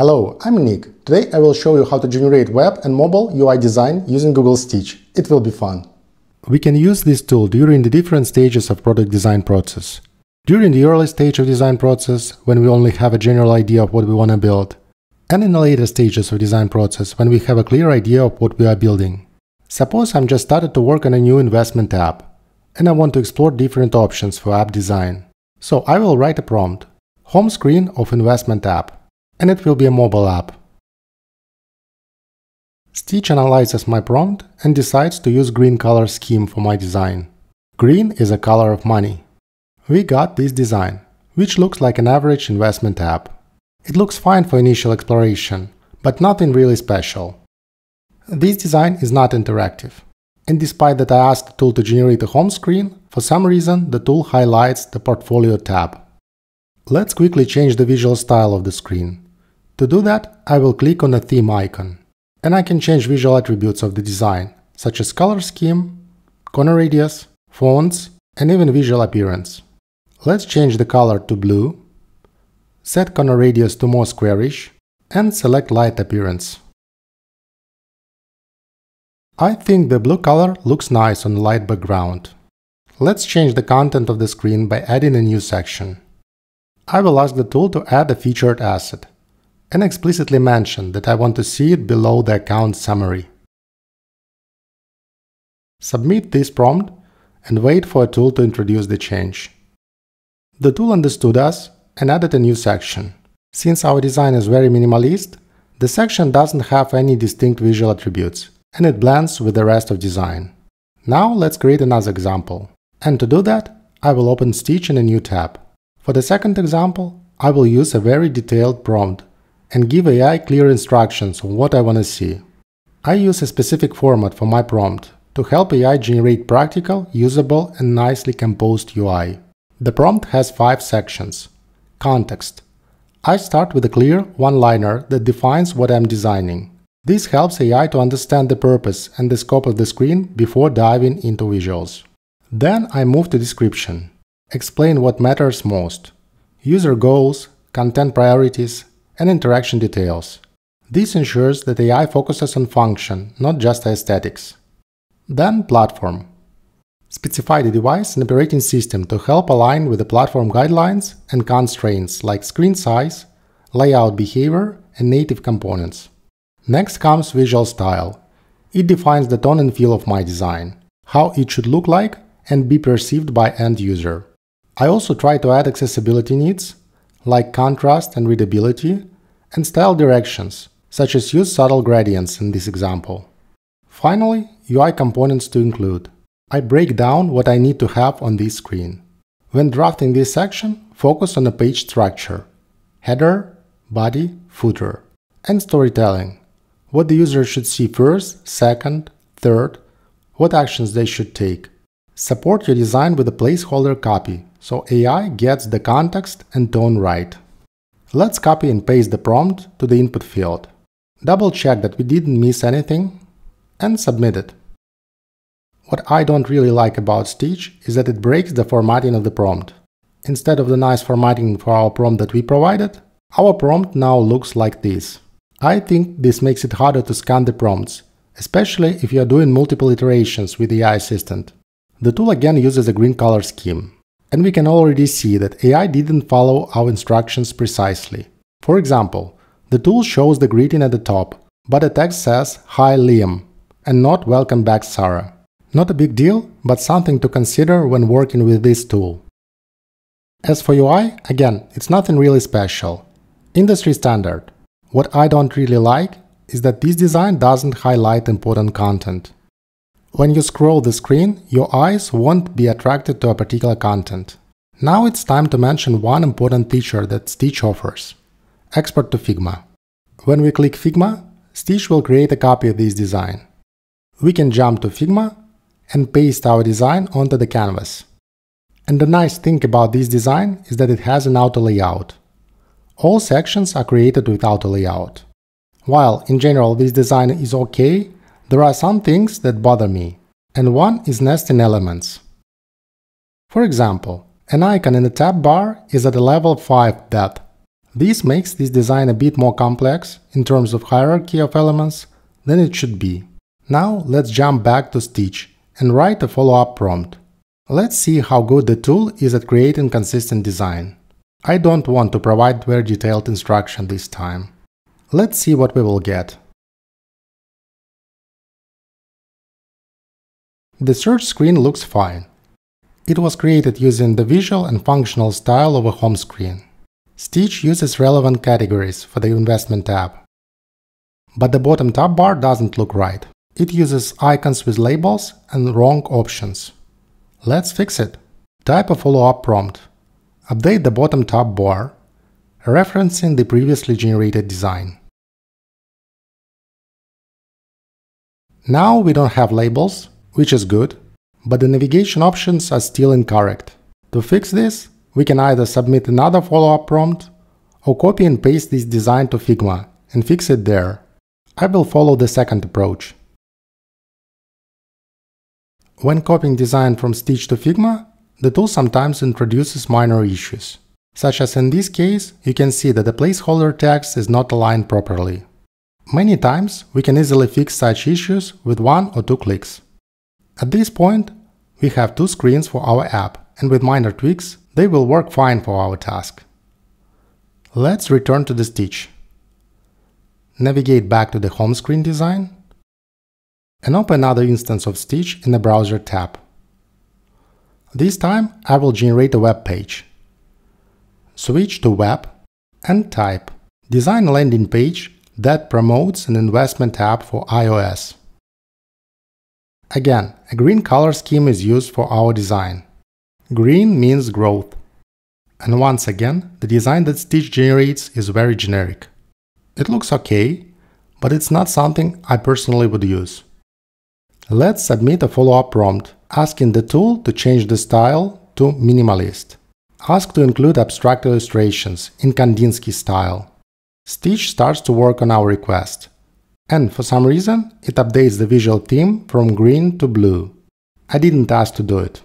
Hello, I'm Nick. Today I will show you how to generate web and mobile UI design using Google Stitch. It will be fun. We can use this tool during the different stages of product design process. During the early stage of design process, when we only have a general idea of what we want to build, and in the later stages of design process, when we have a clear idea of what we are building. Suppose I'm just started to work on a new investment app, and I want to explore different options for app design. So I will write a prompt, home screen of investment app, and it will be a mobile app. Stitch analyzes my prompt and decides to use green color scheme for my design. Green is a color of money. We got this design, which looks like an average investment app. It looks fine for initial exploration, but nothing really special. This design is not interactive. And despite that I asked the tool to generate a home screen, for some reason the tool highlights the Portfolio tab. Let's quickly change the visual style of the screen. To do that, I will click on the theme icon. And I can change visual attributes of the design, such as color scheme, corner radius, fonts, and even visual appearance. Let's change the color to blue, set corner radius to more squarish, and select light appearance. I think the blue color looks nice on light background. Let's change the content of the screen by adding a new section. I will ask the tool to add a featured asset and explicitly mention that I want to see it below the account summary. Submit this prompt and wait for a tool to introduce the change. The tool understood us and added a new section. Since our design is very minimalist, the section doesn't have any distinct visual attributes and it blends with the rest of design. Now let's create another example. And to do that, I will open Stitch in a new tab. For the second example, I will use a very detailed prompt and give AI clear instructions on what I want to see. I use a specific format for my prompt to help AI generate practical, usable and nicely composed UI. The prompt has five sections. Context. I start with a clear one-liner that defines what I'm designing. This helps AI to understand the purpose and the scope of the screen before diving into visuals. Then I move to description. Explain what matters most. User goals, content priorities, and interaction details. This ensures that AI focuses on function, not just aesthetics. Then platform. Specify the device and operating system to help align with the platform guidelines and constraints like screen size, layout behavior, and native components. Next comes visual style. It defines the tone and feel of my design, how it should look like and be perceived by end user. I also try to add accessibility needs, like contrast and readability, and style directions, such as use subtle gradients in this example. Finally, UI components to include. I break down what I need to have on this screen. When drafting this section, focus on the page structure, header, body, footer, and storytelling what the user should see first, second, third, what actions they should take. Support your design with a placeholder copy, so AI gets the context and tone right. Let's copy and paste the prompt to the input field. Double check that we didn't miss anything and submit it. What I don't really like about Stitch is that it breaks the formatting of the prompt. Instead of the nice formatting for our prompt that we provided, our prompt now looks like this. I think this makes it harder to scan the prompts, especially if you are doing multiple iterations with the AI assistant. The tool again uses a green color scheme, and we can already see that AI didn't follow our instructions precisely. For example, the tool shows the greeting at the top, but the text says Hi Liam and not Welcome back Sarah. Not a big deal, but something to consider when working with this tool. As for UI, again, it's nothing really special. Industry standard. What I don't really like is that this design doesn't highlight important content. When you scroll the screen, your eyes won't be attracted to a particular content. Now it's time to mention one important feature that Stitch offers – export to Figma. When we click Figma, Stitch will create a copy of this design. We can jump to Figma and paste our design onto the canvas. And the nice thing about this design is that it has an auto layout. All sections are created with a layout. While in general this design is okay, there are some things that bother me, and one is nesting elements. For example, an icon in the tab bar is at a level 5 depth. This makes this design a bit more complex in terms of hierarchy of elements than it should be. Now let's jump back to Stitch and write a follow-up prompt. Let's see how good the tool is at creating consistent design. I don't want to provide very detailed instruction this time. Let's see what we will get. The search screen looks fine. It was created using the visual and functional style of a home screen. Stitch uses relevant categories for the investment tab. But the bottom tab bar doesn't look right. It uses icons with labels and wrong options. Let's fix it. Type a follow-up prompt. Update the bottom tab bar, referencing the previously generated design. Now we don't have labels, which is good, but the navigation options are still incorrect. To fix this, we can either submit another follow-up prompt or copy and paste this design to Figma and fix it there. I will follow the second approach. When copying design from Stitch to Figma, the tool sometimes introduces minor issues. Such as in this case, you can see that the placeholder text is not aligned properly. Many times, we can easily fix such issues with one or two clicks. At this point, we have two screens for our app, and with minor tweaks, they will work fine for our task. Let's return to the Stitch. Navigate back to the home screen design and open another instance of Stitch in the Browser tab. This time I will generate a web page. Switch to Web and type Design landing page that promotes an investment app for iOS. Again, a green color scheme is used for our design. Green means growth. And once again, the design that Stitch generates is very generic. It looks okay, but it's not something I personally would use. Let's submit a follow-up prompt, asking the tool to change the style to minimalist. Ask to include abstract illustrations in Kandinsky style. Stitch starts to work on our request. And for some reason, it updates the visual theme from green to blue. I didn't ask to do it.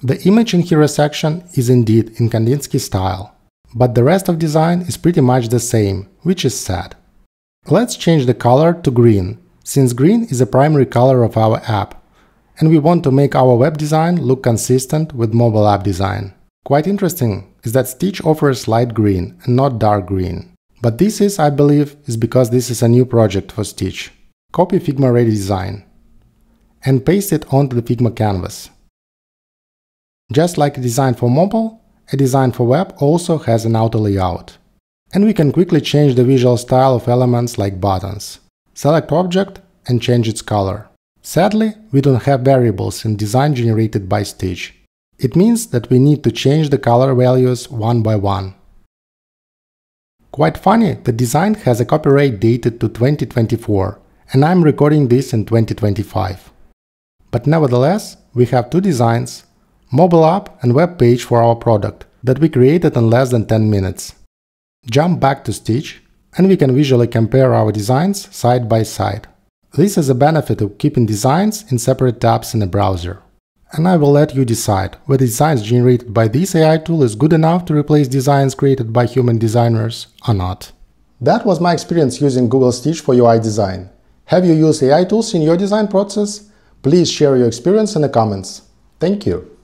The image in hero section is indeed in Kandinsky style, but the rest of design is pretty much the same, which is sad. Let's change the color to green, since green is the primary color of our app, and we want to make our web design look consistent with mobile app design. Quite interesting is that Stitch offers light green and not dark green. But this is, I believe, is because this is a new project for Stitch. Copy Figma ready design and paste it onto the Figma canvas. Just like a design for mobile, a design for web also has an auto layout. And we can quickly change the visual style of elements like buttons. Select object and change its color. Sadly, we don't have variables in design generated by Stitch. It means that we need to change the color values one by one. Quite funny, the design has a copyright dated to 2024, and I'm recording this in 2025. But nevertheless, we have two designs, mobile app and web page for our product, that we created in less than 10 minutes. Jump back to Stitch, and we can visually compare our designs side by side. This is a benefit of keeping designs in separate tabs in a browser and I will let you decide whether designs generated by this AI tool is good enough to replace designs created by human designers or not. That was my experience using Google Stitch for UI design. Have you used AI tools in your design process? Please share your experience in the comments. Thank you.